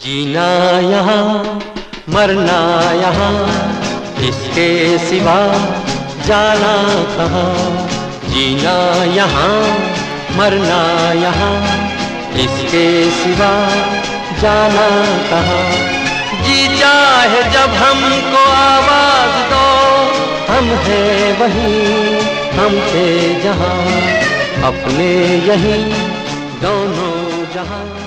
जीना यहाँ, मरना यहाँ इसके सिवा, जाना कहाँ? जीना यहाँ, मरना यहाँ इसके सिवा, जाना कहाँ? जी चाहे जब हमको आवाज़ दो, हम हैं वहीं, हम थे जहाँ, अपने यहीं, दोनों जहाँ